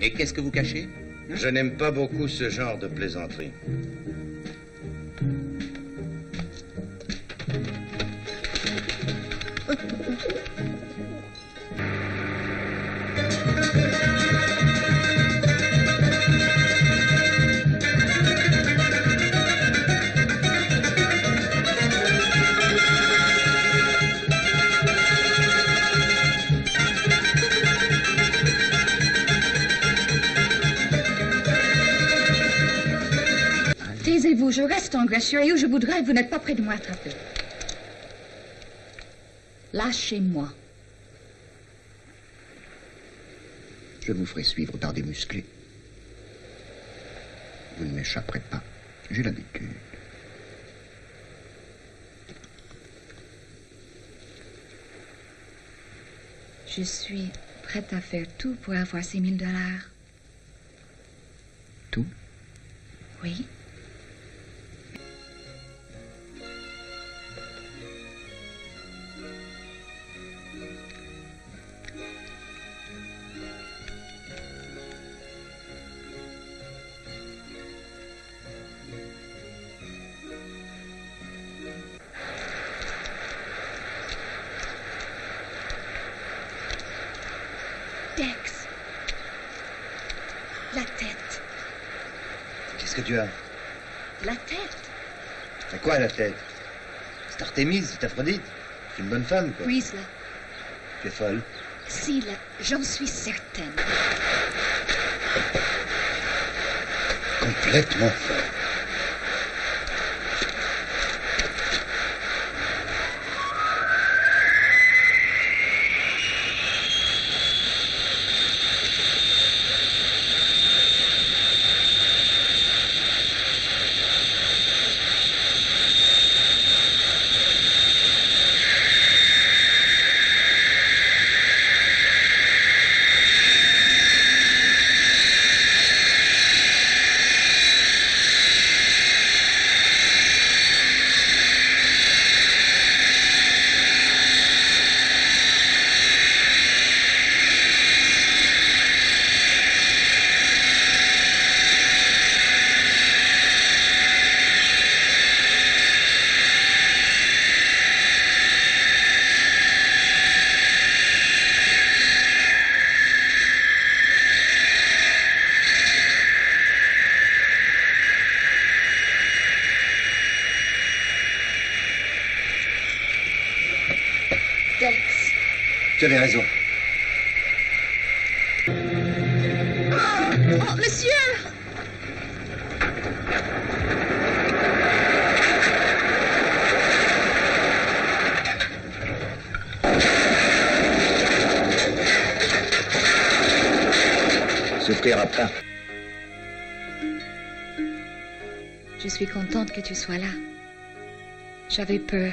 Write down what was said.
Et qu'est-ce que vous cachez? Je n'aime pas beaucoup ce genre de plaisanterie. Taisez-vous, je reste en Grèce et où je voudrais vous n'êtes pas près de moi attraper. Lâchez-moi. Je vous ferai suivre par des musclés. Vous ne m'échapperez pas. J'ai l'habitude. Je suis prête à faire tout pour avoir ces mille dollars. Tout? Oui. Dex. La tête. Qu'est-ce que tu as? La tête. À quoi la tête? C'est Artémise, c'est Aphrodite. C'est une bonne femme, quoi. Là. Tu es folle. Si, là, j'en suis certaine. Complètement folle. Dex. Tu avais raison. Oh, monsieur Souffrira pas. Je suis contente que tu sois là. J'avais peur.